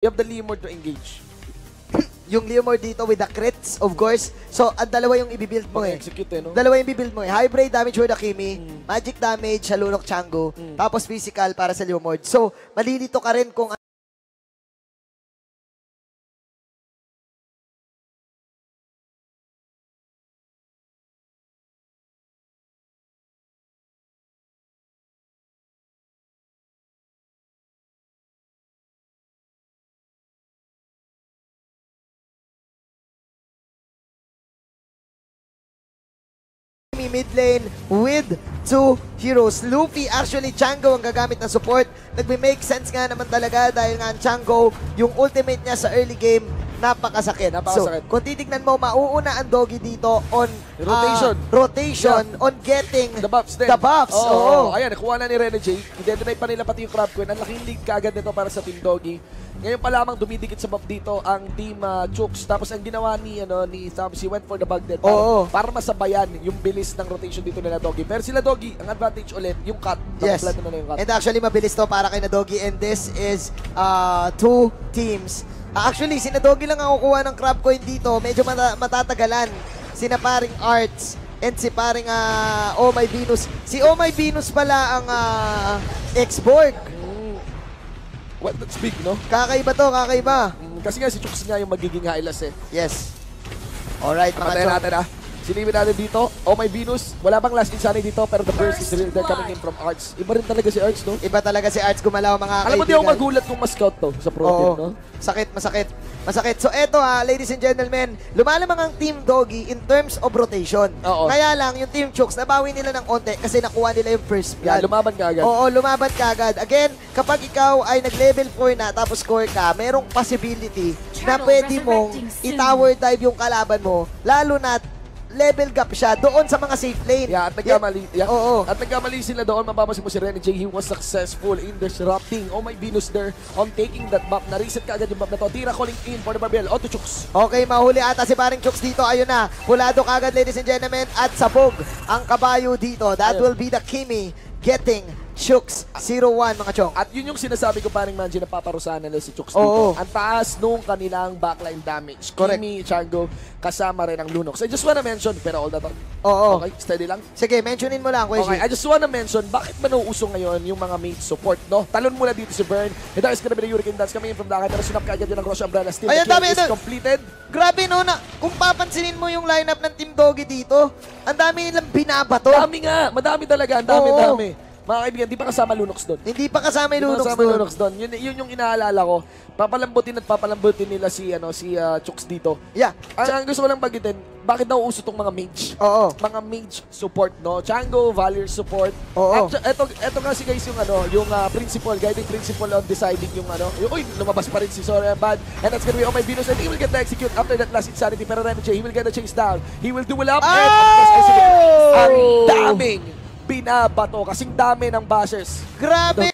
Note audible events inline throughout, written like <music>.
You have the Lemur to engage. <clears throat> Yung Leomord dito with the crits, of course. So, ang dalawa yung ibibuild mo eh. Mag-execute eh, no? Dalawa yung ibibuild mo eh. Hybrid damage for the Kimi, Mm. magic damage sa Lunok Chango, Mm. tapos physical para sa Leomord. So, malilito ka rin kung mid lane with two heroes. Luffy, actually, Chango ang gagamit na support. Nagme-make sense nga naman talaga dahil nga ang Chango, yung ultimate niya sa early game, napakasakit. Napakasakit. So, kung titignan mo, mauuna ang Doggy dito on ah, Rotation. rotation, on getting The buffs din. the buffs. Oo. Oo. Ayan, nakuha na ni Rene J. Identify pa nila pati yung Crab Queen. Ang laking lead kagad nito para sa Team Doggy. Ngayon pa lamang dumidikit sa buff dito ang Team uh, Chooks. Tapos ang ginawa ni, ano, ni Thamsi went for the bug dead para, Oo. para masabayan yung bilis ng rotation dito nila Doggy. Pero sila Doggy, ang advantage ulit, yung cut. Yes. Nakaplano na yung cut. And actually, mabilis to para kay Nadogi. And this is uh, two teams. Ah, actually, si Nadogi lang ang kukuha ng crab coin dito. Medyo mata- matatagalan. Sina paring Arts and si paring uh, Oh My Venus. Si Oh My Venus pala ang uh, X-Borg. Well, that's big, no? Kakaiba to, kakaiba. Mm, kasi nga si Chooks nga yung magiging highlights eh. Yes. Alright, mga Patayin natin ah. Silipin natin dito. Oh my Venus. Wala bang last insanity dito pero the burst is real. They're coming in from Arts. Iba rin talaga si Arts, no? Iba talaga si Arts gumalaw, mga Alam mo, di ako kaibigan. magulat kung ma-scout to sa pro Oo. team, no? Sakit, masakit. Masakit. So eto ha, ladies and gentlemen, lumalamang ang Team Doggy in terms of rotation. Oo. Kaya lang, yung Team Chooks, nabawi nila ng onte kasi nakuha nila yung first Yeah, blood. lumaban ka agad. Oo, lumaban ka agad. Again, kapag ikaw ay nag-level 4 na tapos score ka, merong possibility na Channel pwede mong i-tower dive yung kalaban mo, lalo na level gap siya doon sa mga safe lane. Yeah, at nagkamali. Yeah. Oo. At nagkamali sila doon. Mapapansin mo si Rene J. He was successful in disrupting. Oh my Venus there on taking that map. Na-reset ka agad yung map na to. Tira calling in for the Barbell. Auto Chooks. Okay, mahuli ata si paring Chooks dito. Ayun na. Hulado kagad, ladies and gentlemen. At sabog ang kabayo dito. That Ayun. will be the Kimi getting Chooks 0-1, mga chong. At yun yung sinasabi ko paring Manji na paparusahan nila si Chooks Oo. dito. Ang taas nung kanilang backline damage. Correct. Kimi, Chango, kasama rin ang Lunox. I just wanna mention, pero all that on. Oo. Okay, steady lang. Sige, mentionin mo lang, Kweshi. Okay, I just wanna mention, bakit ba nauuso ngayon yung mga mate support, no? Talon muna dito si Bern. And that is gonna be the Hurricane Dance coming in from the camera. Sunap ka agad yun ng Roche Umbrella. Still, Ayan, the kill dami, is ito. completed. Grabe no, na, kung papansinin mo yung lineup ng Team Doggy dito, ang dami nilang binabato. Dami nga, madami talaga. Ang dami, Oo. dami. Mga kaibigan, di pa kasama Lunox doon. Hindi pa kasama yung Lunox kasama doon. Lunox doon. Yun, yun yung inaalala ko. Papalambutin at papalambutin nila si, ano, si uh, Chooks dito. Yeah. Ang, ang gusto ko lang bagitin, bakit nauuso tong mga mage? Oo. mga mage support, no? Chango, Valier support. Oo. Eto, eto nga si guys yung ano, yung uh, principle, guiding principle on deciding yung ano. Yung, uy, lumabas pa rin si Sorry Bad. And that's gonna be on my Venus. Think he will get the execute after that last insanity. Pero Rene J, he will get the chase down. He will duel up. And of course, Oh! ang daming binabato. Kasing dami ng bashers. Grabe!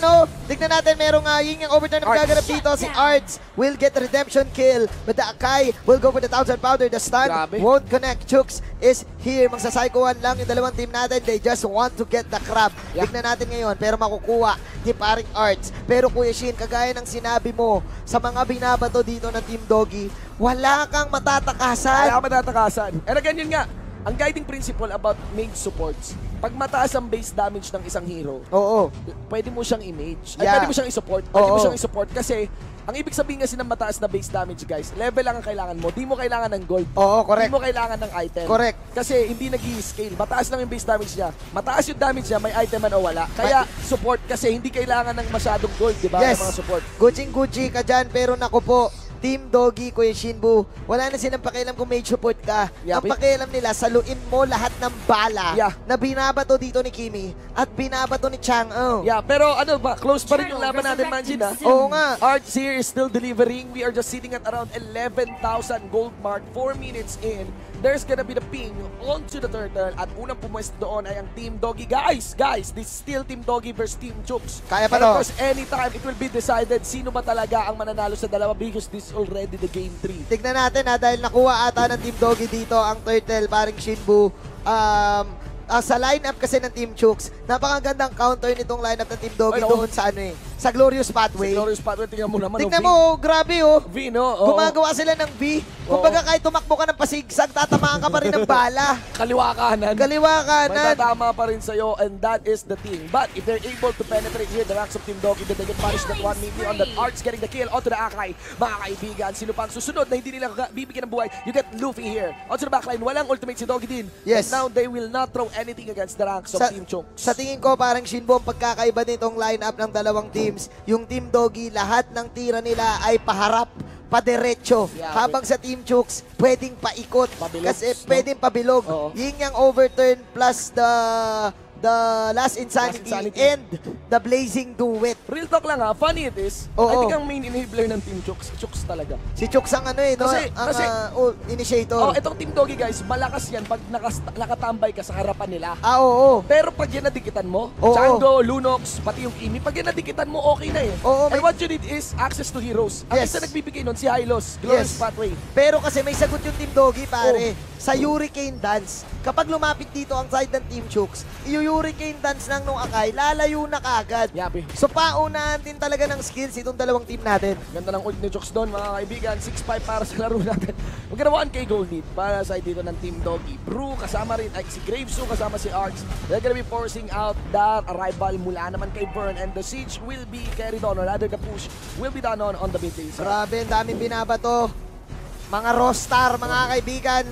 No, tignan natin, merong uh, yun yung overturn na gaganap dito. Si Arts will get the redemption kill. But the Akai will go for the thousand powder. The stun Grabe. won't connect. Chooks is here. Magsasaykoan lang yung dalawang team natin. They just want to get the crab. Yeah. Tignan natin ngayon, pero makukuha ni paring Arts. Pero Kuya Shin, kagaya ng sinabi mo, sa mga binabato dito ng Team Doggy, wala kang matatakasan. Kaya ka matatakasan. And again, yun nga, ang guiding principle about mage supports, pag mataas ang base damage ng isang hero, Oo. pwede mo siyang image. Ay, Yeah. pwede mo siyang i-support. Pwede mo Oo. siyang i-support kasi ang ibig sabihin kasi ng mataas na base damage, guys, level lang ang kailangan mo. Di mo kailangan ng gold. Oo, correct. Di mo kailangan ng item. Correct. Kasi hindi nag scale Mataas lang yung base damage niya. Mataas yung damage niya, may item man o wala. Kaya support kasi hindi kailangan ng masyadong gold, di ba? Yes. Ng mga support. Gucci ka dyan, pero naku po, Team Doggy, Kuya Shinbu, wala na silang pakialam kung may support ka. Yeah, Ang pakialam nila, saluin mo lahat ng bala Yeah. na binabato dito ni Kimi at binabato ni Chang Oh. Yeah, pero ano ba, close pa rin yung laban natin, Manjin, ha? Oo nga. Arts here is still delivering. We are just sitting at around 11,000 gold mark. 4 minutes in. There's gonna be the ping onto the turtle. At unang pumwesto doon ay ang Team Doggy. Guys, guys, this is still Team Doggy versus Team Chooks. Kaya pa And of course, anytime it will be decided sino ba talaga ang mananalo sa dalawa because this is already the game 3. Tignan natin ha, dahil nakuha ata ng Team Doggy dito ang turtle, paring Shinbu. Um, ah, sa lineup kasi ng Team Chooks, napakagandang counter nitong lineup ng Team Doggy oo. doon sa ano eh, sa Glorious Pathway. Glorious Pathway, tingnan mo naman. Tingnan oh, mo, oh, grabe oh. V, no? Oo. Gumagawa sila ng V. Kumbaga kahit tumakbo ka ng pasigsag, tatamaan ka pa rin ng bala. <laughs> Kaliwa kanan. Kaliwa kanan. Matatama pa rin sa'yo and that is the team. But if they're able to penetrate here the ranks of Team Doggy, then they can punish that one maybe on that Arts getting the kill onto the Akai. Mga kaibigan, sino pang susunod na hindi nila bibigyan ng buhay? You get Luffy here. Onto the backline, walang ultimate si Doggy din. Yes. And now they will not throw anything against the ranks of Sa, Team Chunks. sa tingin ko, parang Shinbo, ang pagkakaiba nitong lineup ng dalawang teams, yung Team Doggy, lahat ng tira nila ay paharap, padiretso. Yeah, Habang sa Team Chooks, pwedeng paikot. Pabilog, Kasi no? pwedeng pabilog. Oo. Yun yung overturn plus the the last insanity, Last insanity. and the blazing duet. Real talk lang ha, funny it is, Oo. I think ang main enabler ng Team Chooks, Chooks talaga. Si Chooks ang ano eh, no? Kasi- ang kasi- ah, oh, initiator. Oh, itong Team Doggy guys, malakas yan pag nakas- nakatambay ka sa harapan nila. ah, oo. Pero pag yan nadikitan mo, Oo. Chango, Lunox, pati yung Kimi, pag yan nadikitan mo, okay na eh. Oo, And may- what you need is access to heroes. Ang Yes. isa nagbibigay nun, si Hylos, Glorious Yes. Pathway. Pero kasi may sagot yung Team Doggy, pare. Sa Hurricane Dance. Kapag lumapit dito ang side ng Team Chooks, i-Hurricane Dance lang nung Akay, lalayo na kagad. Yabi. So paunahan din talaga ng skills itong dalawang team natin. Ganda ng ult ni Jokes doon, mga kaibigan. 6-5 para sa laro natin. Magkano 1K gold lead para sa dito ng Team Doggy. Brew, kasama rin ay, si Gravesu, kasama si Arx. They're gonna be forcing out that arrival mula naman kay Vern and the siege will be carried on or rather the push will be done on on the mid lane. Grabe, ang daming binabato. Mga Rostar, mga kaibigan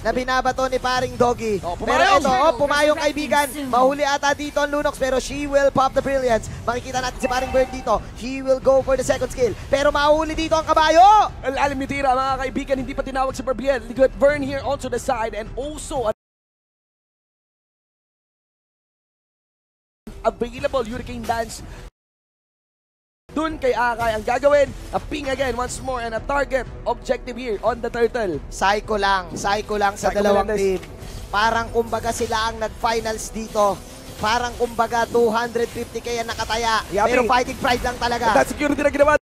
na binabato ni paring Doggy. Oh, pero ito, oh, pumayong kaibigan. Mahuli ata dito ang Lunox pero she will pop the brilliance. Makikita natin si paring Bird dito. He will go for the second skill. Pero mahuli dito ang kabayo! Alalim ni Tira, mga kaibigan, hindi pa tinawag si Barbiel. You got Vern here onto the side and also available Hurricane Dance dun kay Akay ang gagawin a ping again once more and a target objective here on the turtle Psycho lang, psycho lang sa Psycho dalawang Melendez. team. Parang kumbaga sila ang nag-finals dito. Parang kumbaga 250 kaya nakataya. Yapi. Pero fighting pride lang talaga. at that security na ginawa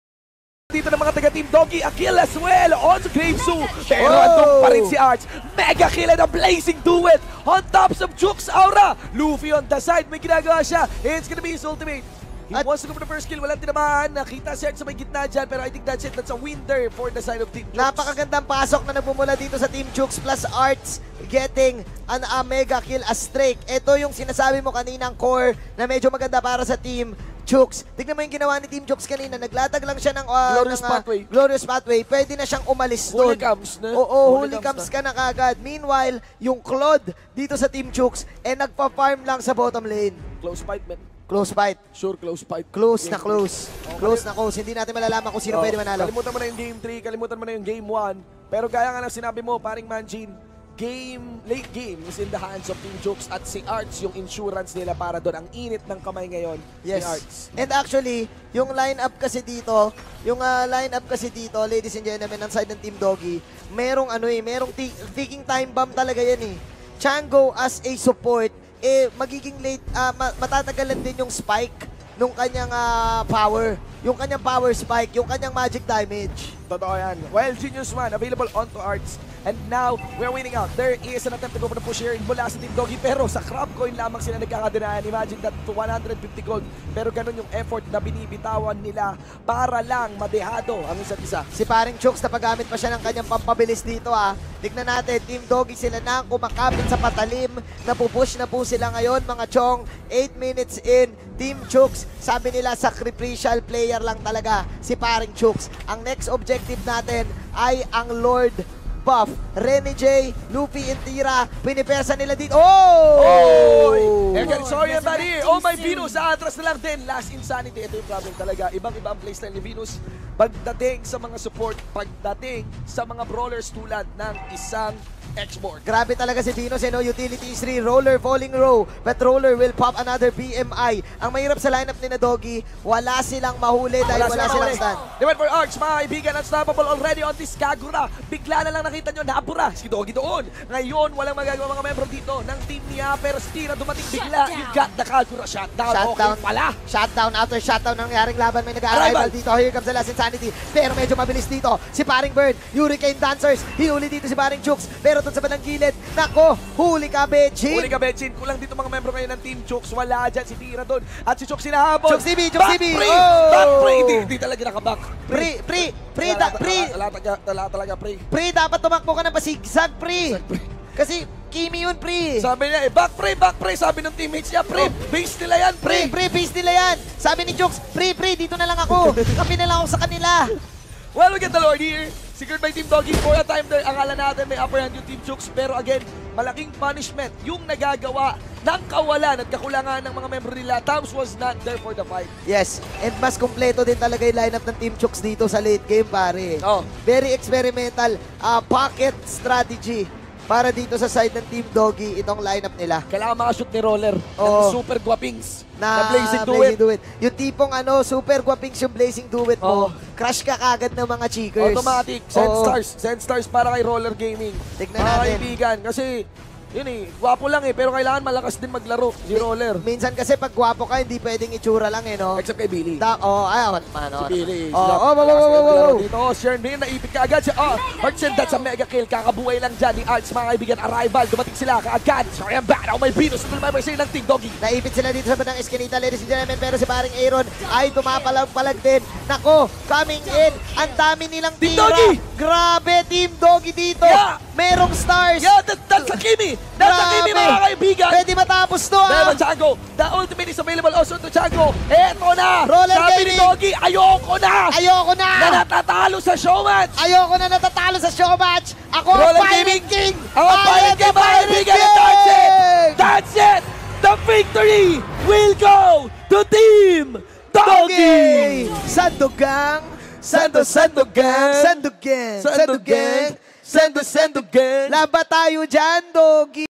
dito ng mga taga-team Doggy Akil as well on Gravesu pero Oh! andun pa rin si Arch mega kill and a blazing duet on top of Jukes Aura Luffy on the side may ginagawa siya it's gonna be his ultimate He At- wants to go for the first kill, walang tinamaan. Nakita si Arch sa may gitna dyan, pero I think that's it. That's a winner for the side of Team Jukes. Napakagandang pasok na nagmumula dito sa Team Chooks plus Arts getting an a mega kill a streak. Ito yung sinasabi mo kaninang core na medyo maganda para sa Team Chooks. Tignan mo yung ginawa ni Team Chooks kanina. Naglatag lang siya ng, uh, Glorious ng, uh, pathway. Glorious Pathway. Pwede na siyang umalis Holy doon. comes na. Oo, Holy holy comes comes ka na kagad. Meanwhile, yung Claude dito sa Team Chooks eh nagpa-farm lang sa bottom lane. Close fight, man. Close fight. Sure, close fight. Close na Game close. Close na close. Hindi natin malalaman kung sino Oh, pwede manalo. Kalimutan mo na yung game 3, kalimutan mo na yung game 1. Pero gaya nga ng sinabi mo, paring Manjin, game, late game is in the hands of Team Jokes at si Arts yung insurance nila para doon. Ang init ng kamay ngayon Yes. ni Arts. And actually, yung lineup kasi dito, yung uh, lineup kasi dito, ladies and gentlemen, ng side ng Team Doggy, merong ano eh, merong ti- ticking time bomb talaga yan eh. Chango as a support, eh magiging late, ma- matatagalan din yung spike nung kanyang ah, power. Yung kanyang power spike, yung kanyang magic damage. Totoo yan. Well, Genius Man, available onto Arts. And now, we're winning out. There is an attempt to go for the push here mula sa Team Doggy. Pero sa crab coin lamang sila nagkakadinayan. Imagine that to 150 gold. Pero ganun yung effort na binibitawan nila para lang madehado ang isa't isa. Si paring Chooks, napagamit pa siya ng kanyang pampabilis dito ah. Tignan natin, Team Doggy sila na kumakapit sa patalim. Napupush na po sila ngayon mga chong. 8 minutes in, Team Chooks. Sabi nila, sacrificial player lang talaga si paring Chooks. Ang next objective natin ay ang Lord buff. Rene J, Luffy, Intira, pinipersa nila dito. Oh! Oy! Egan, sorry ang tali. Oh my Venus, sa atras na lang din. Last Insanity, ito yung problem talaga. Ibang-iba ang playstyle ni Venus. Pagdating sa mga support, pagdating sa mga brawlers tulad ng isang X-Borg. Grabe talaga si Venus, eh, no? Utility 3, Roller falling row. But Roller will pop another BMI. Ang mahirap sa lineup ni na Doggy, wala silang mahuli dahil wala, silang mahuli. stand. They went for Arch, mga kaibigan. Unstoppable already on this Kagura. Bigla na lang nakita nyo, napura si Doggy doon. Ngayon, walang magagawa mga membro dito ng team niya, pero si Tira dumating bigla. You got the Kagura shutdown. Shutdown. Okay pala. Shutdown after shutdown ng nangyaring laban. May nag-arrival Arrival. dito. Here comes the last insanity. Pero medyo mabilis dito. Si paring Bird, Hurricane Dancers. Hihuli dito si paring Chooks. Pero doon sa bandang gilid, nako, huli ka, Bechi. Huli ka, Betchin. Kulang dito mga membro ngayon ng Team Chooks. Wala dyan si Tira doon. At si Chooks sinahabol. Chooks TV, Chooks Back TV. free. Oh! Back free. Di, di talaga nakaback. Pre, pre, pre, pre, tala talaga, pre. pre, dapat tumakbo ka ng pasigsag, pre. Pre. Kasi, Kimi yun, pre. Sabi niya, eh, back pre, back pre. Sabi ng teammates niya, pre, Oh. base nila yan, Pre, pre. pre, base nila yan. Sabi ni Chooks, pre, pre, dito na lang ako. <laughs> Kapi na lang ako sa kanila. Well, we get the Lord here. Secured by Team Doggy. For a time there, akala natin may upper hand yung Team Chooks. Pero again, malaking punishment yung nagagawa ng kawalan at kakulangan ng mga membro nila. Tams was not there for the fight. Yes, and mas kompleto din talaga yung lineup ng Team Chooks dito sa late game, pare. Oh. Very experimental uh, pocket strategy para dito sa side ng Team Doggy, itong lineup nila. Kailangan makashoot ni Roller ng Oo. super guwapings Na, na, Blazing Duet. Duet. Yung tipong ano, super guwapings yung Blazing Duet mo, Oo. crush ka kagad ng mga cheekers. Automatic. Send Oo. stars. Send stars para kay Roller Gaming. Tignan mga natin. kaibigan. Kasi, yun eh, gwapo lang eh. Pero kailangan malakas din maglaro si Roller. Minsan kasi pag gwapo ka, hindi pwedeng itsura lang eh, no? Except kay Billy. Da oh, ay, ano, ano, Si Billy. Oh, sila- oh, wow, sila- wow, wow, sila wow. Dito, oh, Shernby, naipit ka agad siya. Oh, Artsen, that's a mega kill. Kakabuhay lang dyan ni Arts, mga kaibigan. Arrival, dumating sila kaagad. So, ayan ba? Ako may Venus. Ito naman ng Team Doggy. Naipit sila dito sa bandang Eskinita, ladies and gentlemen, pero si paring Aaron ay tumapalag-palag din. Nako, coming in, ang dami nilang Team tira. Doggy! Grabe, Team Doggy dito. Yeah! Merong stars. Yeah, that, that's a Kimi. That's a Kimi, Grabe. mga kaibigan. Pwede matapos to, ah. Pero Chango, the ultimate is available also to Chango. Eto na! Roller Sabi gaming. ni Doggy, ayoko na! Ayoko na. Na natatalo sa showmatch! Ayoko na natatalo sa show match. Ako ang Roller Pirate Gaming. King. Ako ang Pirate King, mga kaibigan! That's it! That's it! The victory will go to Team Doggy! Doggy! Sandogang! Sando, sandogang! Sandogang! Sandogang! Sando, sando, gang! Laban tayo dyan, Doggy!